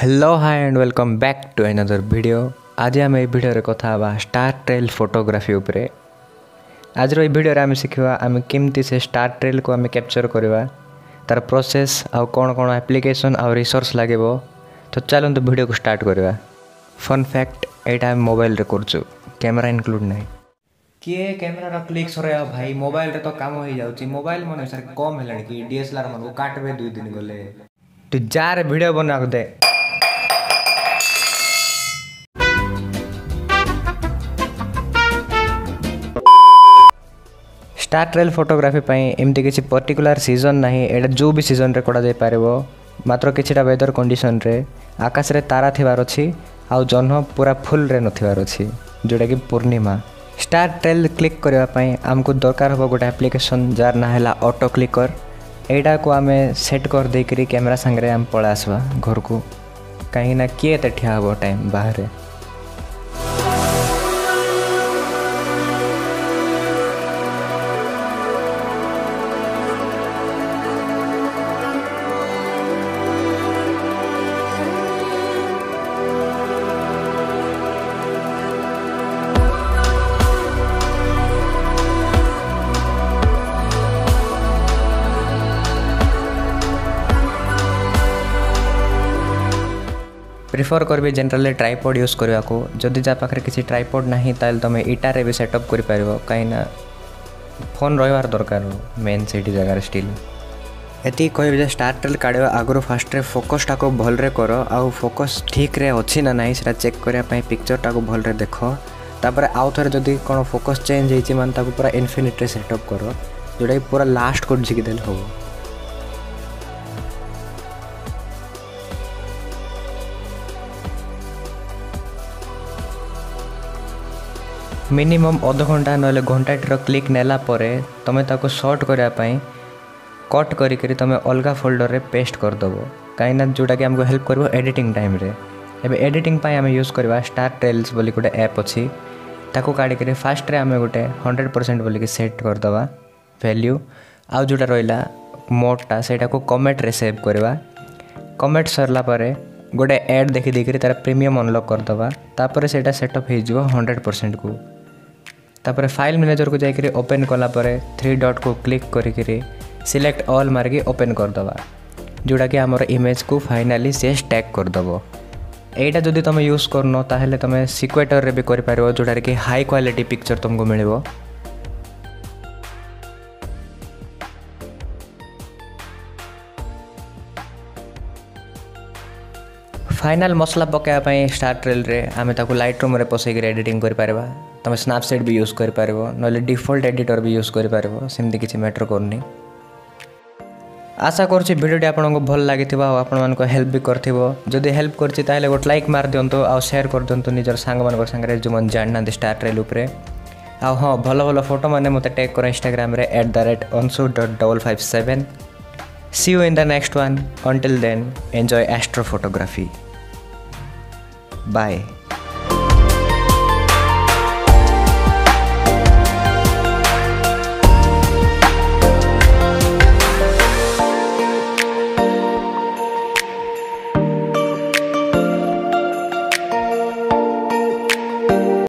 Hello hi and welcome back to another video आज आम ए video कथा हाँ स्टार ट्रेल फोटोग्राफी उपर आज भिडियो आम शिखा आम केमती से स्टार ट्रेल को आम कैप्चर करवा तार प्रोसेस आउ कौन कौन एप्लिकेसन आउ रिसोर्स लगे तो चलते भिडियो को स्टार्ट करवा फन फैक्ट यहाँ आम मोबाइल रे कैमेरा इनक्लूड ना किए कैमेर क्लिक सर भाई मोबाइल तो कम हो जाऊँगी मोबाइल मन सर कम है कि डीएसएलआर मन को काटवे दुई दिन गले तू तो जार भिड बना दे ଷ୍ଟାର୍ ଟ୍ରେଲ୍ ଫଟୋଗ୍ରାଫି ପାଇଁ ଏମିତି କିଛି ପର୍ଟିକୁଲାର ସିଜନ୍ ନାହିଁ ଏଇଟା ଯେଉଁ ବି ସିଜନ୍ରେ କରାଯାଇପାରିବ ମାତ୍ର କିଛିଟା ୱେଦର୍ କଣ୍ଡିସନ୍ରେ ଆକାଶରେ ତାରା ଥିବାର ଅଛି ଆଉ ଜହ୍ନ ପୁରା ଫୁଲ୍ରେ ନଥିବାର ଅଛି ଯେଉଁଟାକି ପୂର୍ଣ୍ଣିମା ଷ୍ଟାର୍ ଟ୍ରେଲ୍ କ୍ଲିକ୍ କରିବା ପାଇଁ ଆମକୁ ଦରକାର ହେବ ଗୋଟେ ଆପ୍ଲିକେସନ୍ ଯାହାର ନାଁ ହେଲା ଅଟୋ କ୍ଲିକର୍ ଏଇଟାକୁ ଆମେ ସେଟ୍ କରିଦେଇକରି କ୍ୟାମେରା ସାଙ୍ଗରେ ଆମେ ପଳେଇ ଆସିବା ଘରକୁ କାହିଁକିନା କିଏ ଏତେ ଠିଆ ହେବ ଟାଇମ୍ ବାହାରେ ପ୍ରିଫର୍ କରିବି ଜେନେରାଲି ଟ୍ରାଇପଡ଼୍ ୟୁଜ୍ କରିବାକୁ ଯଦି ଯାହା ପାଖରେ କିଛି ଟ୍ରାଇପଡ଼୍ ନାହିଁ ତାହେଲେ ତୁମେ ଇଟାରେ ବି ସେଟଅପ୍ କରିପାରିବ କାହିଁକିନା ଫୋନ୍ ରହିବାର ଦରକାର ମେନ୍ ସେଇଠି ଜାଗାରେ ଷ୍ଟିଲ୍ ଏତିକି କହିବି ଯେ ଷ୍ଟାର୍ ଟେଲ୍ କାଢ଼ିବା ଆଗରୁ ଫାଷ୍ଟରେ ଫୋକସ୍ଟାକୁ ଭଲରେ କର ଆଉ ଫୋକସ୍ ଠିକ୍ରେ ଅଛି ନା ନାହିଁ ସେଇଟା ଚେକ୍ କରିବା ପାଇଁ ପିକ୍ଚର୍ଟାକୁ ଭଲରେ ଦେଖ ତାପରେ ଆଉ ଥରେ ଯଦି କ'ଣ ଫୋକସ୍ ଚେଞ୍ଜ ହେଇଛି ମାନେ ତାକୁ ପୁରା ଇନଫିନିଟ୍ରେ ସେଟଅପ୍ କର ଯେଉଁଟାକି ପୁରା ଲାଷ୍ଟକୁ ଝିକି ଦେଲେ ହେବ ମିନିମମ୍ ଅଧଘଣ୍ଟା ନହେଲେ ଘଣ୍ଟାଟିର କ୍ଲିକ୍ ନେଲା ପରେ ତୁମେ ତାକୁ ସର୍ଟ କରିବା ପାଇଁ କଟ୍ କରିକିରି ତୁମେ ଅଲଗା ଫୋଲ୍ଡରରେ ପେଷ୍ଟ କରିଦେବ କାହିଁକିନା ଯେଉଁଟାକି ଆମକୁ ହେଲ୍ପ କରିବ ଏଡ଼ିଟିଂ ଟାଇମ୍ରେ ଏବେ ଏଡ଼ିଟିଂ ପାଇଁ ଆମେ ୟୁଜ୍ କରିବା ଷ୍ଟାର୍ ଟେଲ୍ସ ବୋଲି ଗୋଟେ ଆପ୍ ଅଛି ତାକୁ କାଢ଼ିକିରି ଫାଷ୍ଟରେ ଆମେ ଗୋଟେ ହଣ୍ଡ୍ରେଡ଼ ପରସେଣ୍ଟ ବୋଲିକି ସେଟ୍ କରିଦେବା ଭ୍ୟାଲ୍ୟୁ ଆଉ ଯେଉଁଟା ରହିଲା ମୋଡ଼ଟା ସେଇଟାକୁ କମେଣ୍ଟରେ ସେଭ୍ କରିବା କମେଣ୍ଟ ସରିଲା ପରେ ଗୋଟେ ଆଡ଼୍ ଦେଖିଦେଇକିରି ତା'ର ପ୍ରିମିୟମ୍ ଅନଲକ୍ କରିଦେବା ତାପରେ ସେଇଟା ସେଟଅପ୍ ହେଇଯିବ ହଣ୍ଡ୍ରେଡ଼ ପରସେଣ୍ଟକୁ ତାପରେ ଫାଇଲ୍ ମ୍ୟାନେଜର୍କୁ ଯାଇକରି ଓପେନ୍ କଲା ପରେ ଥ୍ରୀ ଡଟ୍କୁ କ୍ଲିକ୍ କରିକିରି ସିଲେକ୍ଟ ଅଲ୍ ମାରିକି ଓପେନ୍ କରିଦେବା ଯେଉଁଟାକି ଆମର ଇମେଜ୍କୁ ଫାଇନାଲି ସେ ଟ୍ୟାଗ୍ କରିଦେବ ଏଇଟା ଯଦି ତୁମେ ୟୁଜ୍ କରୁନ ତାହେଲେ ତୁମେ ସିକ୍ୱେଟର୍ରେ ବି କରିପାରିବ ଯେଉଁଟାରେ କି ହାଇ କ୍ୱାଲିଟି ପିକ୍ଚର୍ ତୁମକୁ ମିଳିବ ফাইনাল মশলা পকাইবা পাই স্টার্ট্রেল্রে আমি তাকে লাইଟ୍ ରୁମ୍ରେ ପସେଇକିରି ଏଡ଼ିଟିଂ କରିପାରିବା ତୁମେ ସ୍ନାପସିଟ୍ ବି ୟୁଜ୍ କରିପାରିବ ନହେଲେ ଡିଫଲ୍ଟ ଏଡ଼ିଟର୍ ବି ୟୁଜ୍ କରିପାରିବ ସେମିତି କିଛି ମ୍ୟାଟର୍ କରୁନି ଆଶା କରୁଛି ଭିଡ଼ିଓଟି ଆପଣଙ୍କୁ ଭଲ ଲାଗିଥିବ ଆଉ ଆପଣମାନଙ୍କୁ ହେଲ୍ପ ବି କରିଥିବ ଯଦି ହେଲ୍ପ କରିଛି ତାହେଲେ ଗୋଟେ ଲାଇକ୍ ମାରିଦିଅନ୍ତୁ ଆଉ ସେୟାର କରିଦିଅନ୍ତୁ ନିଜର ସାଙ୍ଗମାନଙ୍କ ସାଙ୍ଗରେ ଯେଉଁମାନେ ଜାଣିନାହାନ୍ତି ଷ୍ଟାର୍ଟ୍ରେଲ୍ ଉପରେ ଆଉ ହଁ ଭଲ ଭଲ ଫଟୋ ମାନେ ମୋତେ ଟେକ୍ କର ଇନ୍ଷ୍ଟାଗ୍ରାମରେ at the rate ଅନସୁ dot double five seven See you in the next one. Until then, enjoy astro photography. Bye.